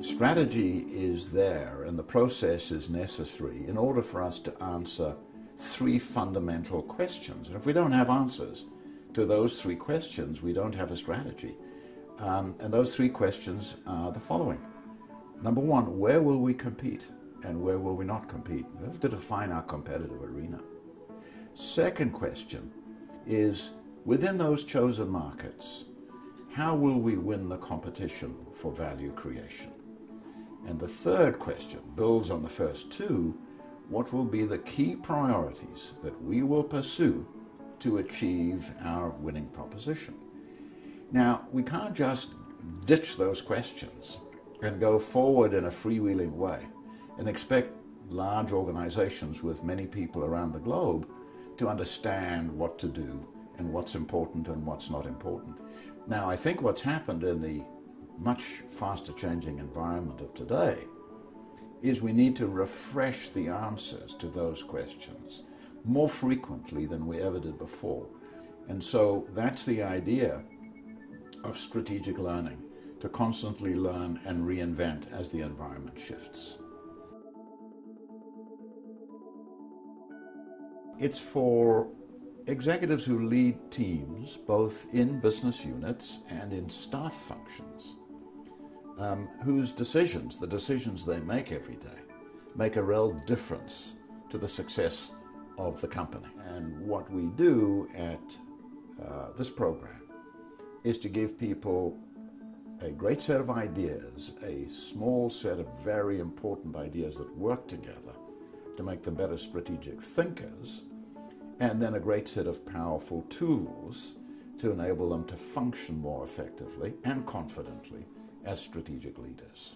strategy is there and the process is necessary in order for us to answer three fundamental questions. And if we don't have answers to those three questions, we don't have a strategy. Um, and those three questions are the following. Number one, where will we compete and where will we not compete? We have to define our competitive arena. Second question is within those chosen markets, how will we win the competition for value creation? And the third question builds on the first two. What will be the key priorities that we will pursue to achieve our winning proposition? Now, we can't just ditch those questions and go forward in a freewheeling way and expect large organizations with many people around the globe to understand what to do and what's important and what's not important. Now, I think what's happened in the much faster changing environment of today is we need to refresh the answers to those questions more frequently than we ever did before. And so that's the idea of strategic learning to constantly learn and reinvent as the environment shifts. It's for executives who lead teams, both in business units and in staff functions, um, whose decisions, the decisions they make every day, make a real difference to the success of the company. And what we do at uh, this program is to give people a great set of ideas, a small set of very important ideas that work together to make them better strategic thinkers, and then a great set of powerful tools to enable them to function more effectively and confidently as strategic leaders.